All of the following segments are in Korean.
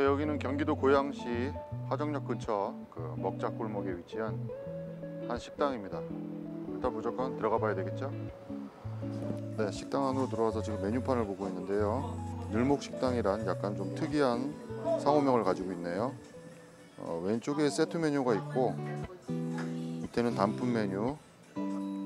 네, 여기는 경기도 고양시 화정역 근처 그 먹자 골목에 위치한 한 식당입니다. 일단 무조건 들어가 봐야 되겠죠? 네, 식당 안으로 들어와서 지금 메뉴판을 보고 있는데요. 늘목 식당이란 약간 좀 특이한 상호명을 가지고 있네요. 어, 왼쪽에 세트 메뉴가 있고 밑에는 단품 메뉴,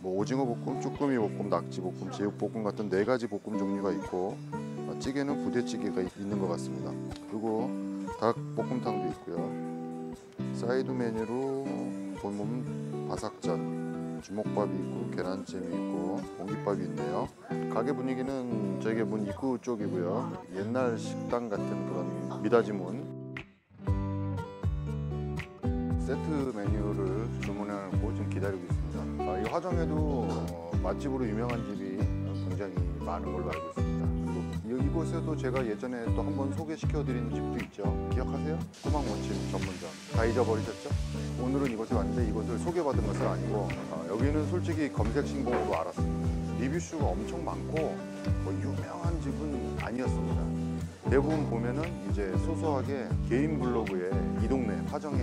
뭐 오징어 볶음, 쭈꾸미 볶음, 낙지 볶음, 제육 볶음 같은 네 가지 볶음 종류가 있고 어, 찌개는 부대찌개가 있는 것 같습니다. 그리고 닭 볶음탕도 있고요. 사이드 메뉴로 보면 바삭전, 주먹밥이 있고 계란찜이 있고 공깃밥이 있네요. 가게 분위기는 저게 문 입구 쪽이고요. 옛날 식당 같은 그런 미닫이 문. 세트 메뉴를 주문하고 지금 기다리고 있습니다. 아, 이 화정에도 어, 맛집으로 유명한 집이 굉장히 많은 걸로 알고 있습니다. 이곳에도 제가 예전에 또 한 번 소개시켜드린 집도 있죠. 기억하세요? 꼬막무침 전문점. 다 잊어버리셨죠? 오늘은 이곳에 왔는데 이곳을 소개받은 것은 아니고 어, 여기는 솔직히 검색 신공으로 알았습니다. 리뷰수가 엄청 많고 뭐 유명한 집은 아니었습니다. 대부분 보면은 이제 소소하게 개인 블로그에 이 동네 화정에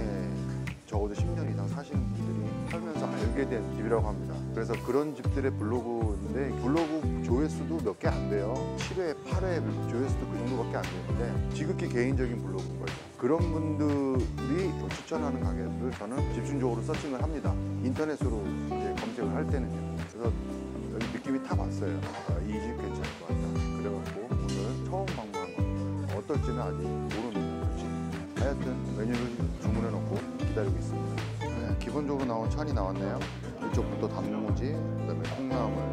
적어도 10년 이상 사시는 분들이 살면서 알게 된 집이라고 합니다. 그래서 그런 집들의 블로그인데 블로그 조회수도 몇 개 안 돼요. 7회, 8회 조회수도 그 정도밖에 안 되는데 지극히 개인적인 블로그인 거죠. 그런 분들이 추천하는 가게를 저는 집중적으로 서칭을 합니다. 인터넷으로 이제 검색을 할 때는요. 그래서 여기 느낌이 탁 왔어요. 아, 이집 괜찮을 것 같다. 그래갖고 오늘 처음 방문한 겁니다. 어떨지는 아직 모르는 거지. 하여튼 메뉴를 주문해 놓고 기다리고 있습니다. 네, 기본적으로 나온 찬이 나왔네요. 이쪽부터 단무지, 그다음에 콩나물.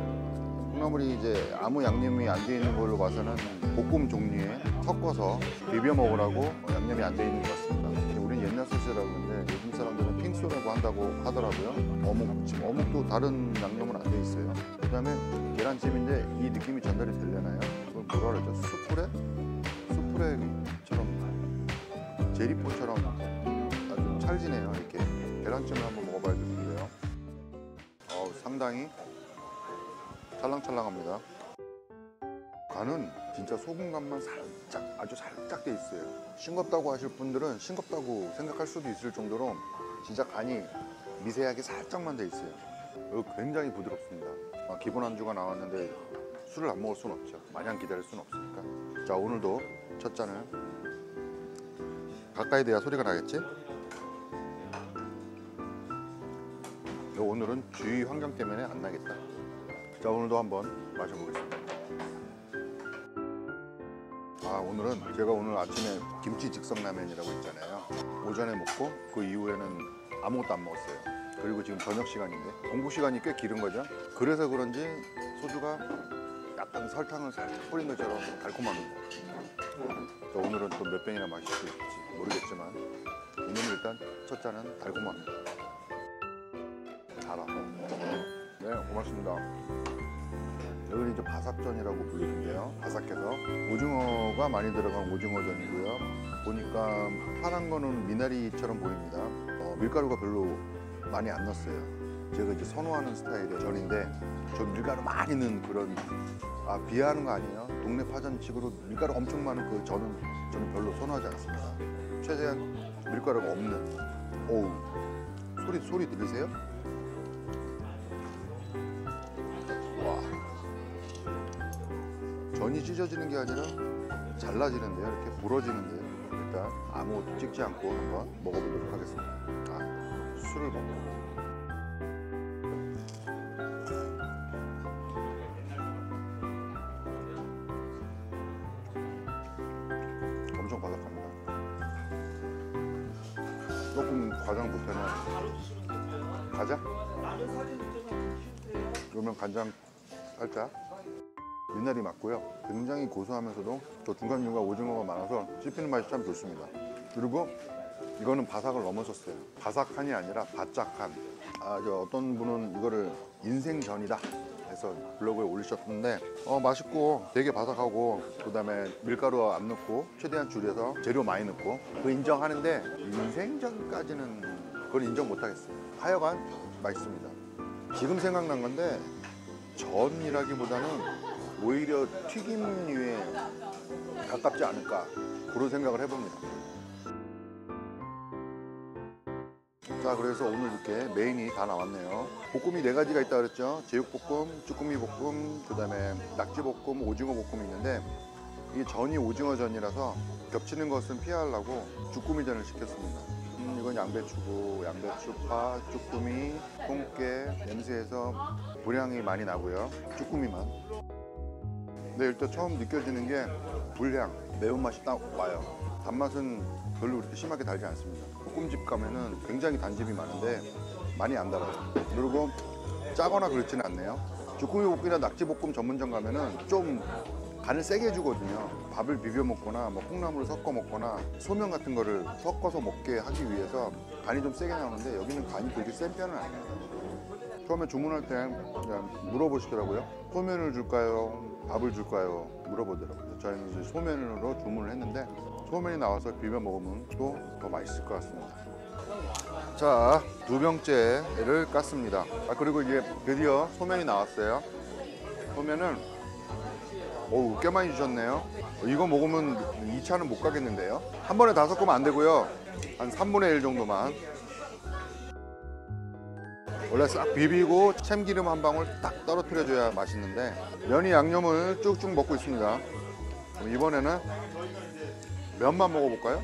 콩나물이 이제 아무 양념이 안 돼 있는 걸로 봐서는 볶음 종류에 섞어서 비벼 먹으라고 양념이 안 돼 있는 것 같습니다. 우리는 옛날 소스라고 하는데 요즘 사람들은 핑소라고 한다고 하더라고요. 어묵, 지금 어묵도 다른 양념은 안 돼 있어요. 그다음에 계란찜인데 이 느낌이 전달이 되려나요? 그걸 뭐라 그러죠? 수프레? 수프레처럼 제리포처럼 찰지네요 이렇게. 계란찜을 한번 먹어봐야 되는데요. 어우 상당히 찰랑찰랑합니다. 간은 진짜 소금 간만 살짝 아주 살짝 돼 있어요. 싱겁다고 하실 분들은 싱겁다고 생각할 수도 있을 정도로 진짜 간이 미세하게 살짝만 돼 있어요. 굉장히 부드럽습니다. 아, 기본 안주가 나왔는데 술을 안 먹을 수는 없죠. 마냥 기다릴 수는 없으니까. 자 오늘도 첫 잔을 가까이 대야 소리가 나겠지? 오늘은 주위 환경 때문에 안 나겠다. 자 오늘도 한번 마셔보겠습니다. 아 오늘은 제가 오늘 아침에 김치 즉석라면이라고 있잖아요. 오전에 먹고 그 이후에는 아무것도 안 먹었어요. 그리고 지금 저녁 시간인데 공부 시간이 꽤 길은 거죠. 그래서 그런지 소주가 약간 설탕을 살짝 뿌린 것처럼 달콤합니다. 자, 오늘은 또 몇 병이나 마실 수 있을지 모르겠지만 오늘은 일단 첫 잔은 달콤합니다. 달아. 네, 고맙습니다. 여기는 이제 바삭전이라고 부르는데요. 바삭해서 오징어가 많이 들어간 오징어전이고요. 보니까 파란 거는 미나리처럼 보입니다. 어, 밀가루가 별로 많이 안 넣었어요. 제가 이제 선호하는 스타일의 전인데 저 밀가루 많이 넣은 그런 아 비하하는 거 아니에요? 동네 파전식으로 밀가루 엄청 많은 그 저는 저는 별로 선호하지 않습니다. 최대한 밀가루가 없는. 오우 소리 소리 들리세요? 전이 찢어지는 게 아니라 잘라지는데요. 이렇게 부러지는데요. 일단 아무 것도 찍지 않고 한번 먹어보도록 하겠습니다. 아 술을 먹고. 엄청 바삭합니다. 조금 과장 불편해. 가자. 그러면 간장 살짝. 미나리 맞고요. 굉장히 고소하면서도 또 중간중간 오징어가 많아서 씹히는 맛이 참 좋습니다. 그리고 이거는 바삭을 넘어섰어요. 바삭한이 아니라 바짝한. 아, 저 어떤 분은 이거를 인생전이다 해서 블로그에 올리셨는데 어, 맛있고 되게 바삭하고 그 다음에 밀가루 안 넣고 최대한 줄여서 재료 많이 넣고 그 인정하는데 인생전까지는 그걸 인정 못 하겠어요. 하여간 맛있습니다. 지금 생각난 건데 전이라기보다는 오히려 튀김류에 가깝지 않을까 그런 생각을 해봅니다. 자 그래서 오늘 이렇게 메인이 다 나왔네요. 볶음이 네 가지가 있다 그랬죠? 제육볶음, 쭈꾸미 볶음, 그 다음에 낙지볶음, 오징어 볶음이 있는데 이게 전이 오징어전이라서 겹치는 것은 피하려고 쭈꾸미 전을 시켰습니다. 음, 이건 양배추고 양배추파, 쭈꾸미, 통깨 냄새에서 불향이 많이 나고요. 쭈꾸미만 근데 일단 처음 느껴지는 게 불향 매운맛이 딱 와요. 단맛은 별로 그렇게 심하게 달지 않습니다. 볶음집 가면은 굉장히 단집이 많은데 많이 안 달아요. 그리고 짜거나 그렇지는 않네요. 주꾸미 볶음이나 낙지 볶음 전문점 가면은 좀 간을 세게 해주거든요. 밥을 비벼 먹거나 뭐 콩나물을 섞어 먹거나 소면 같은 거를 섞어서 먹게 하기 위해서 간이 좀 세게 나오는데 여기는 간이 그렇게 센 편은 아니에요 처음에 주문할 때 물어보시더라고요 소면을 줄까요? 밥을 줄까요? 물어보더라고요 저희는 소면으로 주문을 했는데 소면이 나와서 비벼 먹으면 또 더 맛있을 것 같습니다 자, 두 병째를 깠습니다. 아, 그리고 이제 드디어 소면이 나왔어요. 소면은 오, 꽤 많이 주셨네요. 이거 먹으면 2차는 못 가겠는데요. 한 번에 다 섞으면 안 되고요. 한 3분의 1 정도만. 원래 싹 비비고 참기름 한 방울 딱 떨어뜨려줘야 맛있는데 면이 양념을 쭉쭉 먹고 있습니다. 그럼 이번에는 면만 먹어볼까요?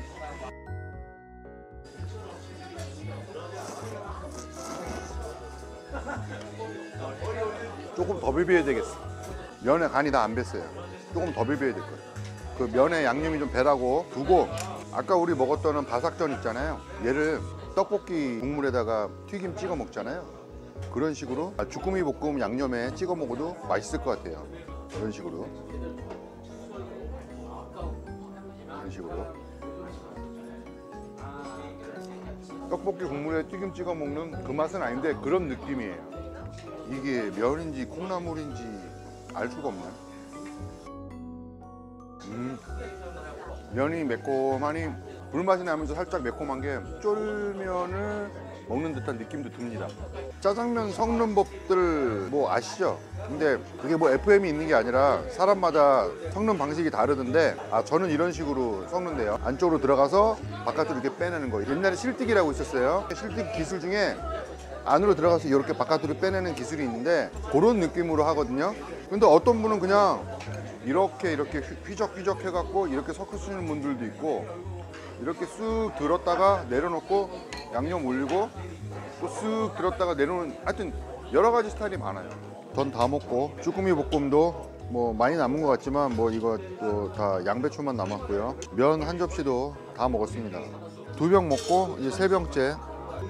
조금 더 비벼야 되겠어. 면에 간이 다 안 뱄어요. 조금 더 비벼야 될 거예요. 그 면에 양념이 좀 배라고 두고 아까 우리 먹었던 바삭전 있잖아요. 얘를 떡볶이 국물에다가 튀김 찍어 먹잖아요. 그런 식으로 아, 주꾸미 볶음 양념에 찍어 먹어도 맛있을 것 같아요. 이런 식으로. 이런 식으로. 떡볶이 국물에 튀김 찍어 먹는 그 맛은 아닌데 그런 느낌이에요. 이게 면인지 콩나물인지 알 수가 없네. 음, 면이 매콤하니 불맛이 나면서 살짝 매콤한 게 쫄면을 먹는 듯한 느낌도 듭니다. 짜장면 섞는 법들 뭐 아시죠? 근데 그게 뭐 FM이 있는 게 아니라 사람마다 섞는 방식이 다르던데 아 저는 이런 식으로 섞는데요. 안쪽으로 들어가서 바깥으로 이렇게 빼내는 거. 옛날에 실뜨기라고 있었어요. 실뜨기 기술 중에 안으로 들어가서 이렇게 바깥으로 빼내는 기술이 있는데 그런 느낌으로 하거든요. 근데 어떤 분은 그냥 이렇게 이렇게 휘- 휘적휘적 해갖고 이렇게 섞으시는 분들도 있고 이렇게 쑥 들었다가 내려놓고 양념 올리고 또쑥 들었다가 내려놓는 하여튼 여러 가지 스타일이 많아요. 전 다 먹고 쭈꾸미 볶음도 뭐 많이 남은 것 같지만 뭐 이거 또 다 양배추만 남았고요. 면 한 접시도 다 먹었습니다. 두 병 먹고 이제 세 병째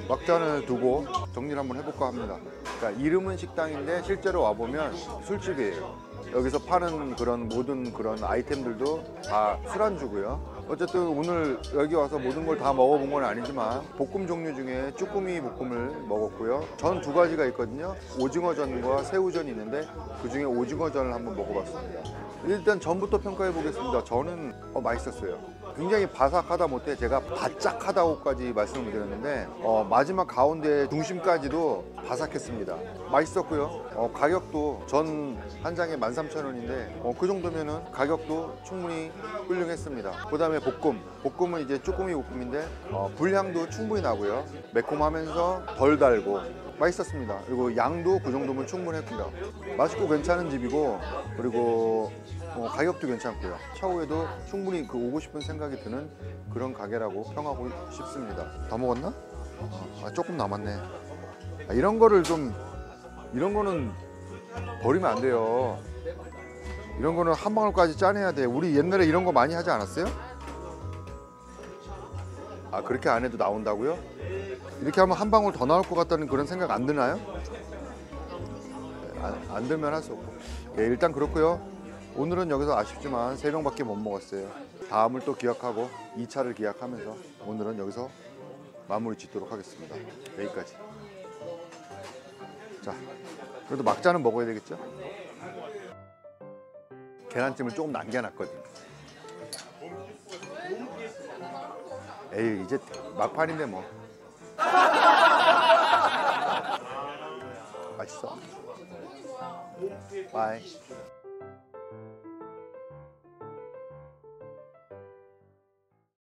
막잔을 두고 정리를 한번 해볼까 합니다. 그러니까 이름은 식당인데 실제로 와보면 술집이에요. 여기서 파는 그런 모든 그런 아이템들도 다 술안주고요. 어쨌든 오늘 여기 와서 모든 걸 다 먹어본 건 아니지만 볶음 종류 중에 쭈꾸미 볶음을 먹었고요. 전 두 가지가 있거든요. 오징어전과 새우전이 있는데 그 중에 오징어전을 한번 먹어봤습니다. 일단 전부터 평가해 보겠습니다. 저는 어, 맛있었어요. 굉장히 바삭하다 못해 제가 바짝하다고까지 말씀을 드렸는데 어, 마지막 가운데 중심까지도 바삭했습니다. 맛있었고요. 어, 가격도 전 한 장에 13,000원인데 어, 그 정도면은 가격도 충분히 훌륭했습니다. 그 다음에 볶음. 볶음은 이제 쭈꾸미 볶음인데 어, 불향도 충분히 나고요. 매콤하면서 덜 달고 맛있었습니다. 그리고 양도 그 정도면 충분했고요. 맛있고 괜찮은 집이고 그리고 어, 가격도 괜찮고요. 차후에도 충분히 그 오고 싶은 생각이 드는 그런 가게라고 평하고 싶습니다. 다 먹었나? 아, 조금 남았네. 아, 이런 거를 좀 이런 거는 버리면 안 돼요. 이런 거는 한 방울까지 짜내야 돼. 우리 옛날에 이런 거 많이 하지 않았어요? 아 그렇게 안 해도 나온다고요? 이렇게 하면 한 방울 더 나올 것 같다는 그런 생각 안 드나요? 네, 안, 안 들면 할 수 없고 예, 일단 그렇고요 오늘은 여기서 아쉽지만 세 병밖에 못 먹었어요 다음을 또 기약하고 2차를 기약하면서 오늘은 여기서 마무리 짓도록 하겠습니다 여기까지 자 그래도 막자는 먹어야 되겠죠? 계란찜을 조금 남겨놨거든요 에이 이제 막판인데 뭐 맛있어. 바이.